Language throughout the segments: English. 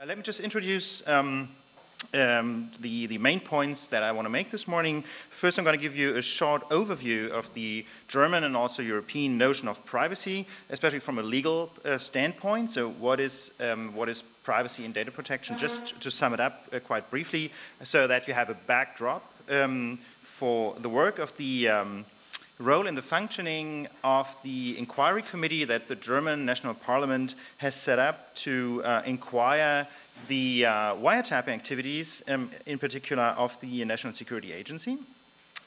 Uh, let me just introduce um, um, the, the main points that I want to make this morning. First, I'm going to give you a short overview of the German and also European notion of privacy, especially from a legal uh, standpoint. So, what is, um, what is privacy and data protection? Just to sum it up uh, quite briefly, so that you have a backdrop um, for the work of the um, role in the functioning of the inquiry committee that the German National Parliament has set up to uh, inquire the uh, wiretapping activities, um, in particular of the National Security Agency.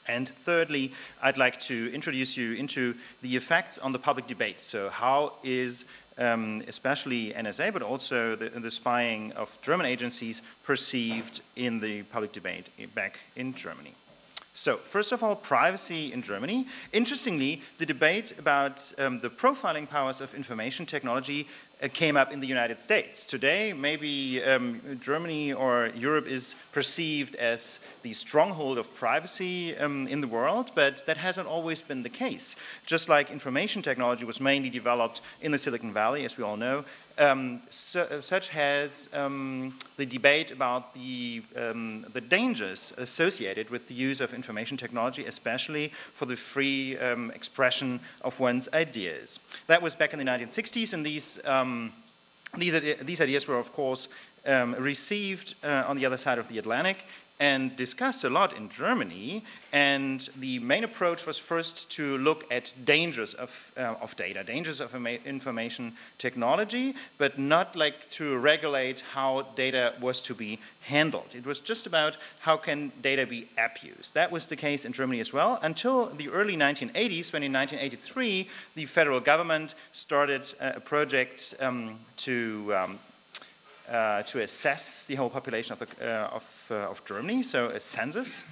And thirdly, I'd like to introduce you into the effects on the public debate. So, how is um, especially NSA, but also the, the, spying of German agencies perceived in the public debate back in Germany? So, first of all, privacy in Germany. Interestingly, the debate about um, the profiling powers of information technology uh, came up in the United States. Today, maybe um, Germany or Europe is perceived as the stronghold of privacy um, in the world, but that hasn't always been the case. Just like information technology was mainly developed in the Silicon Valley, as we all know, um, su such has um, the debate about the, um, the dangers associated with the use of information technology, especially for the free um, expression of one's ideas. That was back in the 1960s, and these, um, these, these ideas were, of course, um, received uh, on the other side of the Atlantic and discussed a lot in Germany. And the main approach was first to look at dangers of, uh, of data, dangers of information technology, but not like to regulate how data was to be handled. It was just about how can data be abused. That was the case in Germany as well until the early 1980s, when in 1983 the federal government started a project um, to um, uh, to assess the whole population of, the, uh, of, uh, of Germany, so a census.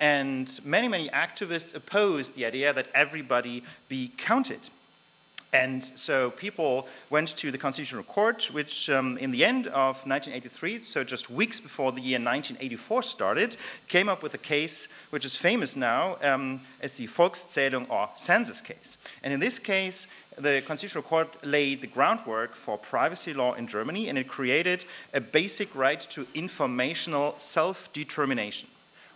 And many, many activists opposed the idea that everybody be counted. And so people went to the Constitutional Court, which um, in the end of 1983, so just weeks before the year 1984 started, came up with a case which is famous now um, as the Volkszählung or census case. And in this case, the Constitutional Court laid the groundwork for privacy law in Germany and it created a basic right to informational self determination,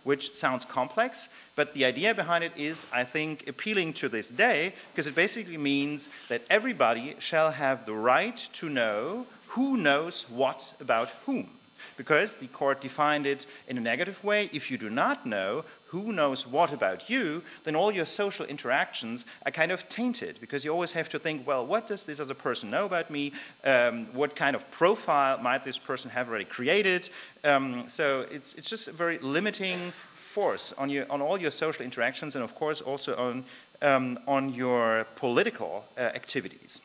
which sounds complex, but the idea behind it is, I think, appealing to this day because it basically means that everybody shall have the right to know who knows what about whom because the court defined it in a negative way. If you do not know who knows what about you, then all your social interactions are kind of tainted because you always have to think, well, what does this other person know about me? Um, what kind of profile might this person have already created? Um, so it's, it's just a very limiting force on, your, on all your social interactions and, of course, also on, um, on your political uh, activities.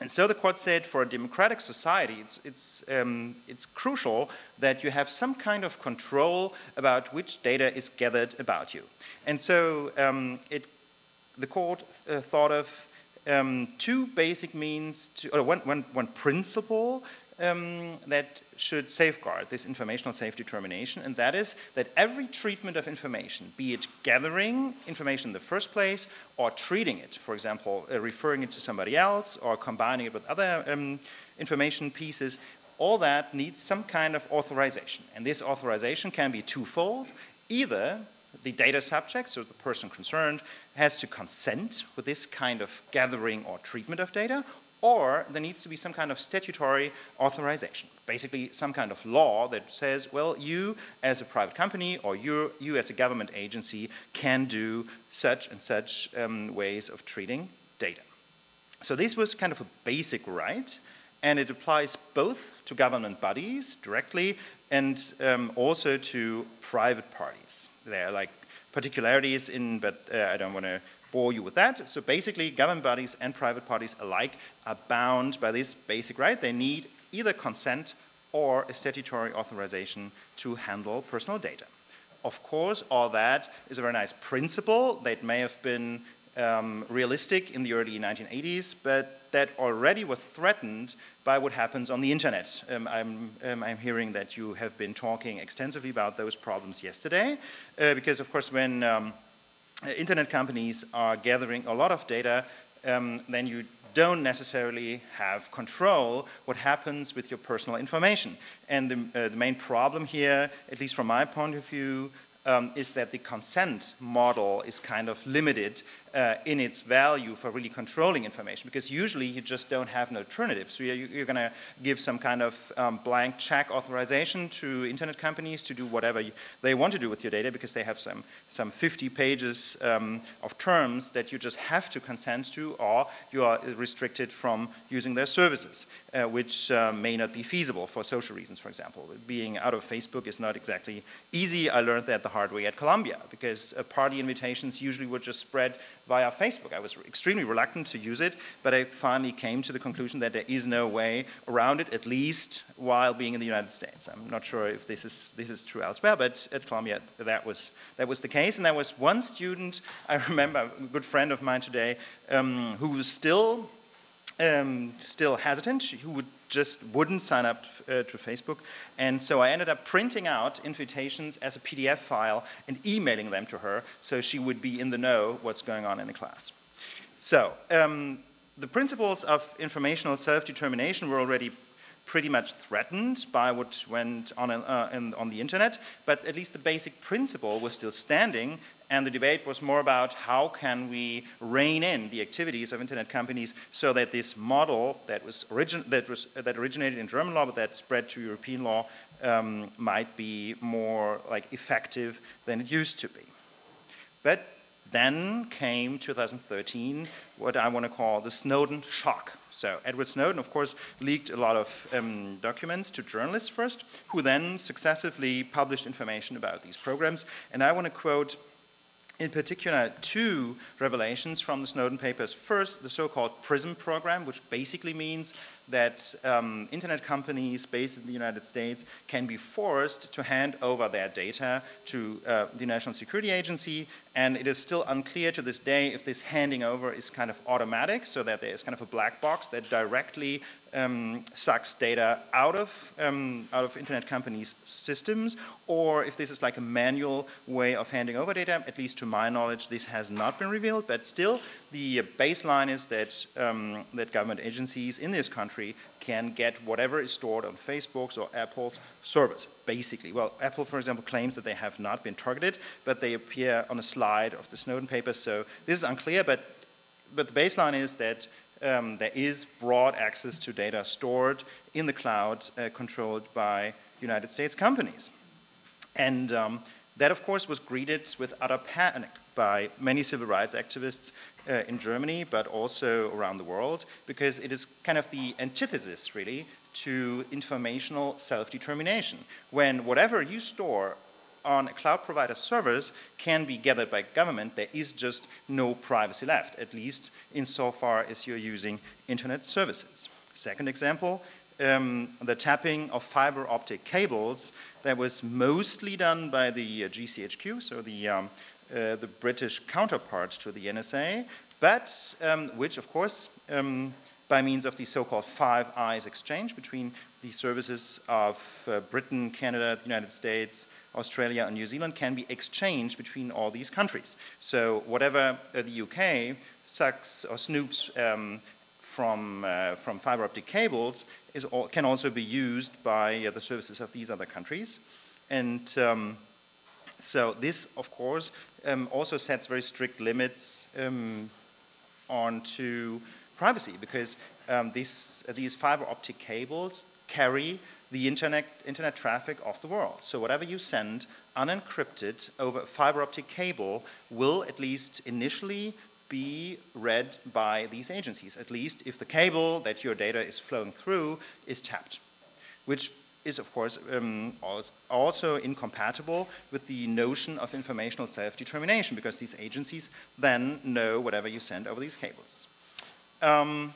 And so the court said for a democratic society, it's, it's, um, it's crucial that you have some kind of control about which data is gathered about you. And so um, it, the court uh, thought of um, two basic means, to, or one, one, one principle um, that should safeguard this informational self determination, and that is that every treatment of information, be it gathering information in the first place or treating it, for example, uh, referring it to somebody else or combining it with other um, information pieces, all that needs some kind of authorization. And this authorization can be twofold. Either the data subject, so the person concerned, has to consent with this kind of gathering or treatment of data, or there needs to be some kind of statutory authorization, basically some kind of law that says, well, you as a private company or you, you as a government agency can do such and such um, ways of treating data. So this was kind of a basic right, and it applies both to government bodies directly and um, also to private parties. There are like particularities in, but uh, I don't want to bore you with that. So basically, government bodies and private parties alike are bound by this basic right. They need either consent or a statutory authorization to handle personal data. Of course, all that is a very nice principle that may have been um, realistic in the early 1980s, but that already was threatened by what happens on the internet. Um, I'm, um, I'm, hearing that you have been talking extensively about those problems yesterday, uh, because of course when um, internet companies are gathering a lot of data, um, then you don't necessarily have control what happens with your personal information. And the, uh, the main problem here, at least from my point of view, um, is that the consent model is kind of limited uh, in its value for really controlling information because usually you just don't have an alternative. So you're, you're going to give some kind of um, blank check authorization to internet companies to do whatever you, they want to do with your data because they have some, some 50 pages um, of terms that you just have to consent to or you are restricted from using their services, uh, which uh, may not be feasible for social reasons, for example. Being out of Facebook is not exactly easy. I learned that the hard way at Columbia because uh, party invitations usually would just spread via Facebook. I was extremely reluctant to use it, but I finally came to the conclusion that there is no way around it, at least while being in the United States. I'm not sure if this is, this is true elsewhere, but at Columbia that was, that was the case. And there was one student, I remember, a good friend of mine today, um, who was still, um, still hesitant, who would just wouldn't sign up uh, to Facebook. And so I ended up printing out invitations as a PDF file and emailing them to her so she would be in the know what's going on in the class. So um, the principles of informational self-determination were already pretty much threatened by what went on, uh, on the internet, but at least the basic principle was still standing, and the debate was more about how can we rein in the activities of internet companies so that this model that was, origin that, was that originated in German law but that spread to European law um, might be more like effective than it used to be. But then came 2013, what I want to call the Snowden shock. So Edward Snowden, of course, leaked a lot of um, documents to journalists first, who then successively published information about these programs. And I want to quote in particular two revelations from the Snowden papers. First, the so-called PRISM program, which basically means that um, internet companies based in the United States can be forced to hand over their data to uh, the National Security Agency, and it is still unclear to this day if this handing over is kind of automatic, so that there is kind of a black box that directly um, sucks data out of, um, out of internet companies' systems, or if this is like a manual way of handing over data. At least to my knowledge, this has not been revealed, but still, the baseline is that, um, that government agencies in this country can get whatever is stored on Facebook's or Apple's servers, basically. Well, Apple, for example, claims that they have not been targeted, but they appear on a slide of the Snowden papers, so this is unclear, but, but the baseline is that um, there is broad access to data stored in the cloud uh, controlled by United States companies. And um, that, of course, was greeted with utter panic by many civil rights activists uh, in Germany, but also around the world, because it is kind of the antithesis, really, to informational self-determination. When whatever you store on a cloud provider servers can be gathered by government, there is just no privacy left, at least insofar as you're using internet services. Second example, um, the tapping of fiber optic cables that was mostly done by the uh, GCHQ, so the, um, uh, the British counterpart to the NSA, but um, which, of course, um, by means of the so-called Five Eyes exchange between the services of uh, Britain, Canada, the United States, Australia, and New Zealand can be exchanged between all these countries. So whatever uh, the UK sucks or snoops um, from, uh, from fiber optic cables all, can also be used by uh, the services of these other countries. And um, so this, of course, um, also sets very strict limits um, onto privacy because um, these, these fiber optic cables carry the internet, internet traffic of the world. So whatever you send unencrypted over a fiber optic cable will at least initially be read by these agencies, at least if the cable that your data is flowing through is tapped, which is of course um, also incompatible with the notion of informational self-determination because these agencies then know whatever you send over these cables. Um,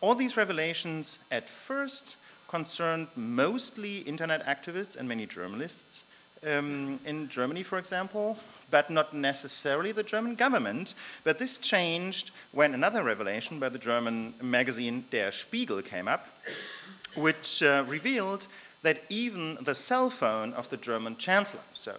all these revelations at first concerned mostly internet activists and many journalists um, in Germany, for example, but not necessarily the German government. But this changed when another revelation by the German magazine Der Spiegel came up, which uh, revealed that even the cell phone of the German chancellor, so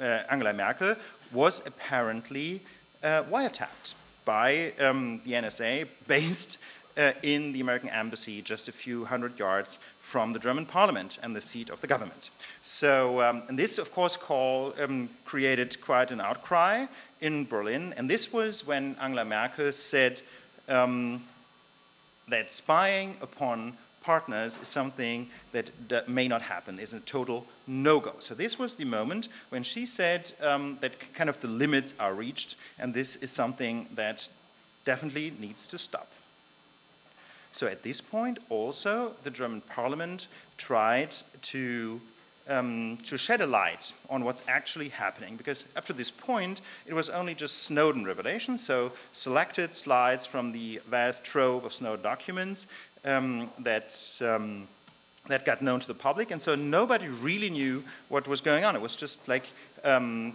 uh, Angela Merkel, was apparently uh, wiretapped by um, the NSA based uh, in the American embassy just a few hundred yards from the German parliament and the seat of the government. So, um, and this, of course, call um, created quite an outcry in Berlin. And this was when Angela Merkel said um, that spying upon partners is something that, that, may not happen, is a total no-go. So this was the moment when she said um, that kind of the limits are reached, and this is something that definitely needs to stop. So at this point, also, the German parliament tried to, um, to shed a light on what's actually happening, because up to this point, it was only just Snowden revelations, so selected slides from the vast trove of Snowden documents um, that, um, that got known to the public, and so nobody really knew what was going on. It was just like um,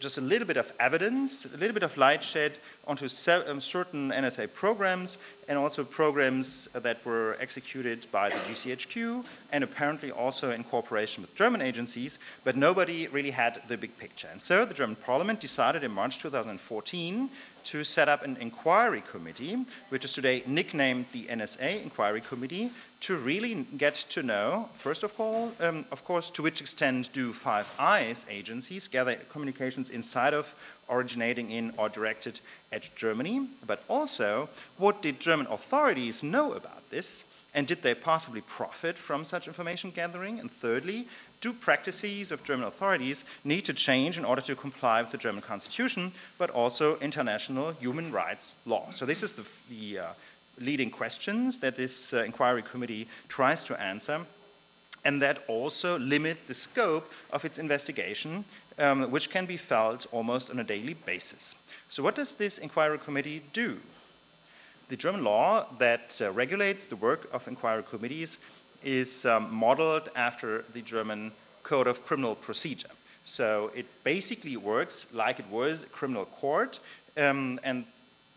just a little bit of evidence, a little bit of light shed onto um, certain NSA programs and also programs that were executed by the GCHQ and apparently also in cooperation with German agencies, but nobody really had the big picture. And so the German parliament decided in March 2014 to set up an inquiry committee, which is today nicknamed the NSA Inquiry Committee, to really get to know, first of all, um, of course, to which extent do Five Eyes agencies gather communications inside of, originating in, or directed at Germany, but also what did German authorities know about this, and did they possibly profit from such information gathering? And thirdly, do practices of German authorities need to change in order to comply with the German constitution, but also international human rights law? So this is the, the uh, leading questions that this uh, inquiry committee tries to answer, and that also limit the scope of its investigation, um, which can be felt almost on a daily basis. So, what does this inquiry committee do? The German law that uh, regulates the work of inquiry committees is um, modeled after the German Code of Criminal Procedure. So it basically works like it was a criminal court, um, and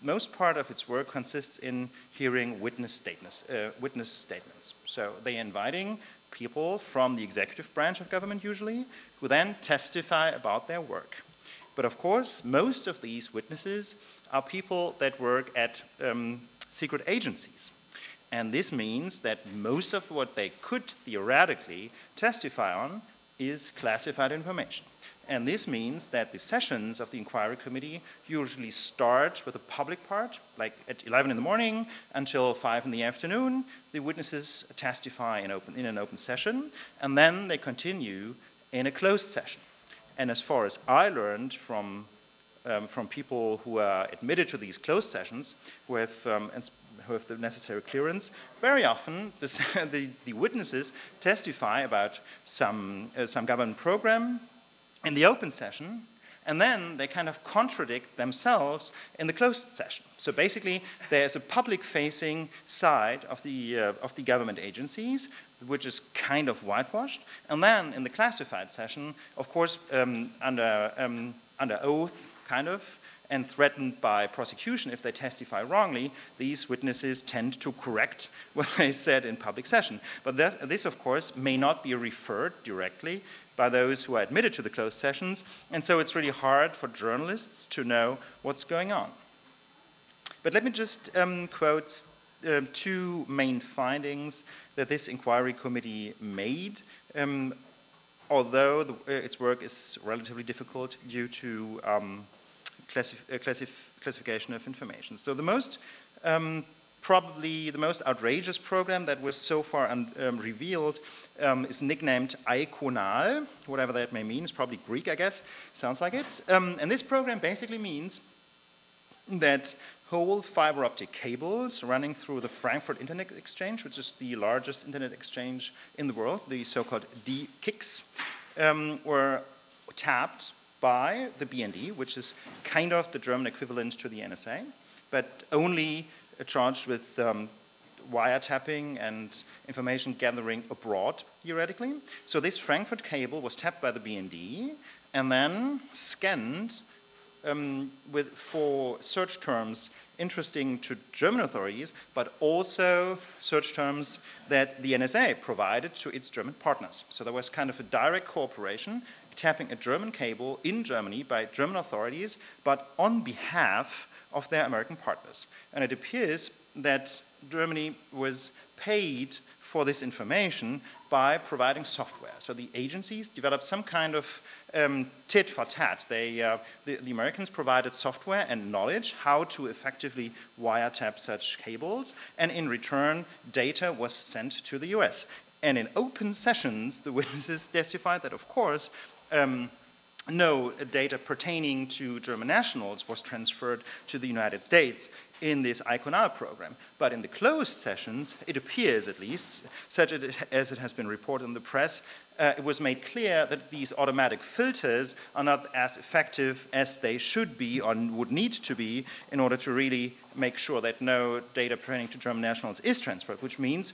most part of its work consists in hearing witness statements. Uh, witness statements. So they're inviting people from the executive branch of government usually, who then testify about their work. But of course, most of these witnesses are people that work at um, secret agencies. And this means that most of what they could theoretically testify on is classified information. And this means that the sessions of the inquiry committee usually start with a public part, like at 11 in the morning until 5 in the afternoon. The witnesses testify in, open, in an open session, and then they continue in a closed session. And as far as I learned from, um, from people who are admitted to these closed sessions, who have, um, who have the necessary clearance, very often this, the, the, witnesses testify about some, uh, some government program in the open session, and then they kind of contradict themselves in the closed session. So basically, there's a public-facing side of the, uh, of the government agencies, which is kind of whitewashed, and then in the classified session, of course, um, under, um, under oath, kind of, and threatened by prosecution if they testify wrongly, these witnesses tend to correct what they said in public session. But this, of course, may not be referred directly by those who are admitted to the closed sessions, and so it's really hard for journalists to know what's going on. But let me just um, quote uh, two main findings that this inquiry committee made, um, although the, uh, its work is relatively difficult due to um, classif uh, classif classification of information. So the most um, probably the most outrageous program that was so far um, revealed um, is nicknamed Eikonal, whatever that may mean. It's probably Greek, I guess. Sounds like it. Um, and this program basically means that whole fiber optic cables running through the Frankfurt Internet Exchange, which is the largest internet exchange in the world, the so-called DE-CIX, um, were tapped by the BND, which is kind of the German equivalent to the NSA, but only charged with um, wiretapping and information gathering abroad, theoretically. So this Frankfurt cable was tapped by the BND and then scanned um, with, for search terms interesting to German authorities, but also search terms that the NSA provided to its German partners. So there was kind of a direct cooperation, tapping a German cable in Germany by German authorities, but on behalf of their American partners. And it appears that Germany was paid for this information by providing software. So the agencies developed some kind of um, tit for tat. They, uh, the, the, Americans provided software and knowledge how to effectively wiretap such cables, and in return, data was sent to the US. And in open sessions, the witnesses testified that, of course, um, no data pertaining to German nationals was transferred to the United States in this EIKONAL program. But in the closed sessions, it appears at least, such as it has been reported in the press, uh, it was made clear that these automatic filters are not as effective as they should be or would need to be in order to really make sure that no data pertaining to German nationals is transferred, which means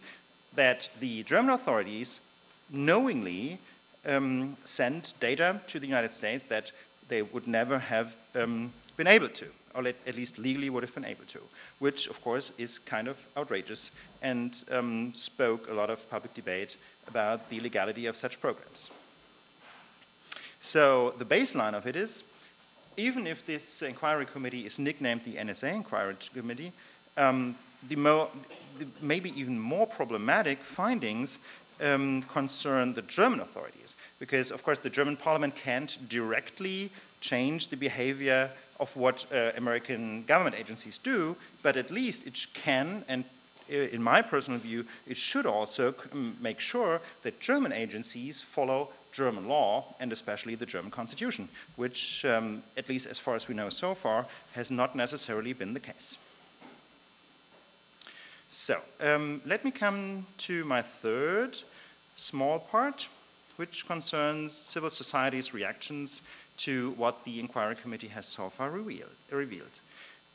that the German authorities knowingly um, sent data to the United States that they would never have um, been able to, or at least legally would have been able to, which of course is kind of outrageous and um, spoke a lot of public debate about the legality of such programs. So the baseline of it is, even if this inquiry committee is nicknamed the NSA Inquiry Committee, um, the, the, maybe even more problematic findings um, concern the German authorities, because of course the German parliament can't directly change the behavior of what uh, American government agencies do, but at least it can and in my personal view, it should also make sure that German agencies follow German law and especially the German constitution, which, um, at least as far as we know so far, has not necessarily been the case. So, um, let me come to my third small part, which concerns civil society's reactions to what the inquiry committee has so far revealed.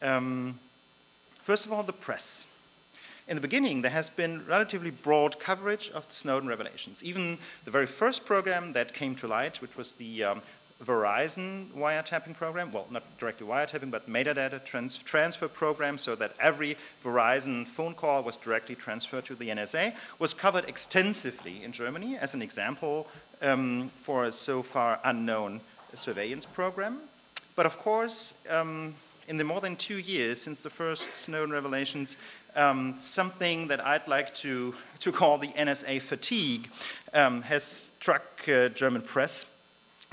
Um, first of all, the press in the beginning, there has been relatively broad coverage of the Snowden revelations. Even the very first program that came to light, which was the um, Verizon wiretapping program, well, not directly wiretapping, but metadata trans transfer program, so that every Verizon phone call was directly transferred to the NSA, was covered extensively in Germany as an example um, for a so far unknown surveillance program. But of course, um, in the more than two years since the first Snowden revelations, um, something that I'd like to, to call the NSA fatigue um, has struck uh, German press.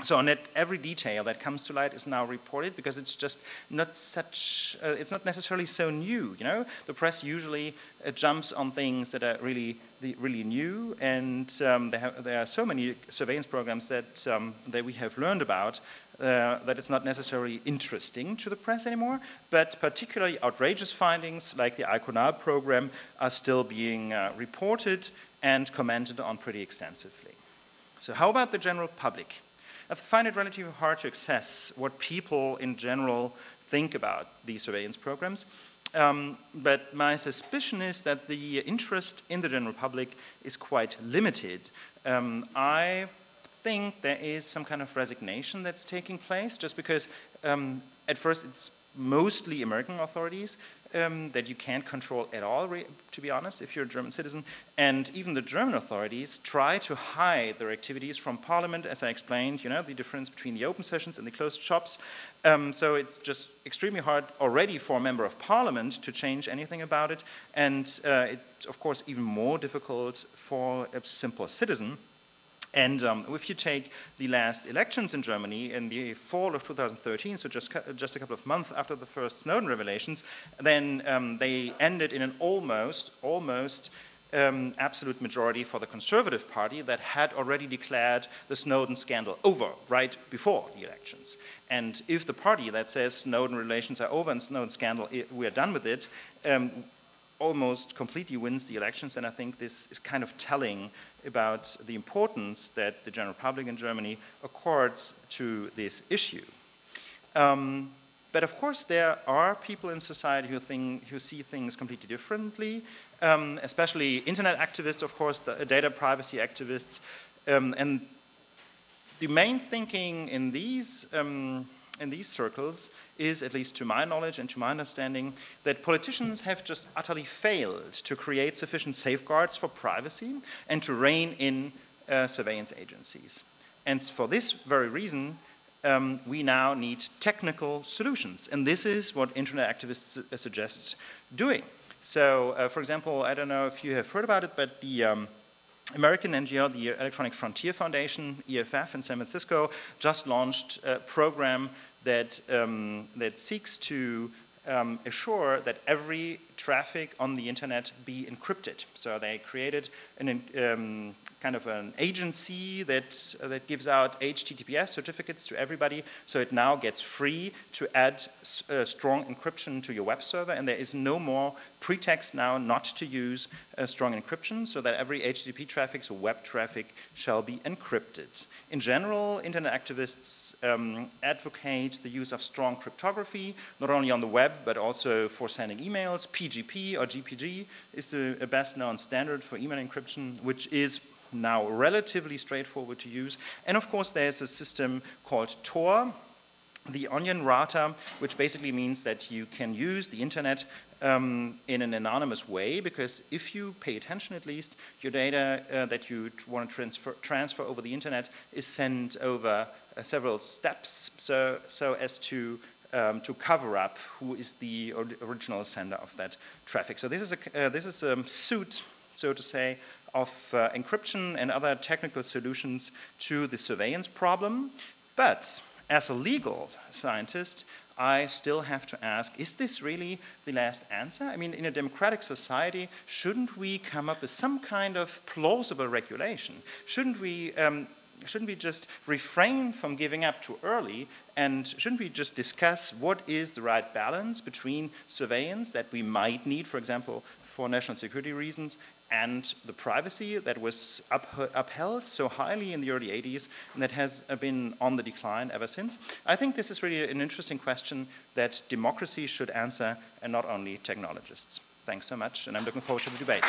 So every detail that comes to light is now reported because it's just not such, uh, it's not necessarily so new, you know? The press usually uh, jumps on things that are really, really new and um, there, have, there, are so many surveillance programs that, um, that we have learned about uh, that it's not necessarily interesting to the press anymore, but particularly outrageous findings like the EIKONAL program are still being uh, reported and commented on pretty extensively. So how about the general public? I find it relatively hard to assess what people in general think about these surveillance programs. Um, but my suspicion is that the interest in the general public is quite limited. Um, I think there is some kind of resignation that's taking place, just because um, at first it's mostly American authorities um, that you can't control at all, to be honest, if you're a German citizen. And even the German authorities try to hide their activities from parliament, as I explained, you know, the difference between the open sessions and the closed shops. Um, so it's just extremely hard already for a member of parliament to change anything about it. And uh, it's, of course, even more difficult for a simple citizen and um, if you take the last elections in Germany in the fall of 2013, so just, just a couple of months after the first Snowden revelations, then um, they ended in an almost, almost um, absolute majority for the Conservative Party that had already declared the Snowden scandal over right before the elections. And if the party that says Snowden relations are over and Snowden scandal, we are done with it, um, almost completely wins the elections, and I think this is kind of telling about the importance that the general public in Germany accords to this issue. Um, but of course, there are people in society who, think, who see things completely differently, um, especially internet activists, of course, the data privacy activists. Um, and the main thinking in these um, in these circles is, at least to my knowledge and to my understanding, that politicians have just utterly failed to create sufficient safeguards for privacy and to rein in uh, surveillance agencies. And for this very reason, um, we now need technical solutions. And this is what internet activists su suggest doing. So, uh, for example, I don't know if you have heard about it, but the um, American NGO, the Electronic Frontier Foundation, EFF in San Francisco, just launched a program that, um, that seeks to um, assure that every traffic on the internet be encrypted. So they created an, um, kind of an agency that, uh, that gives out HTTPS certificates to everybody, so it now gets free to add uh, strong encryption to your web server, and there is no more pretext now not to use strong encryption, so that every HTTP traffic, so web traffic, shall be encrypted. In general, internet activists um, advocate the use of strong cryptography, not only on the web, but also for sending emails. PGP or GPG is the best known standard for email encryption, which is now relatively straightforward to use. And of course, there's a system called Tor, the onion router, which basically means that you can use the internet um, in an anonymous way, because if you pay attention at least, your data uh, that you want to transfer, transfer over the internet is sent over uh, several steps so, so as to um, to cover up who is the original sender of that traffic. So this is a uh, this is a suit, so to say, of uh, encryption and other technical solutions to the surveillance problem. But as a legal scientist, I still have to ask, is this really the last answer? I mean, in a democratic society, shouldn't we come up with some kind of plausible regulation? Shouldn't we, um, shouldn't we just refrain from giving up too early and shouldn't we just discuss what is the right balance between surveillance that we might need, for example, for national security reasons, and the privacy that was up, upheld so highly in the early 80s and that has uh, been on the decline ever since. I think this is really an interesting question that democracy should answer and not only technologists. Thanks so much, and I'm looking forward to the debate.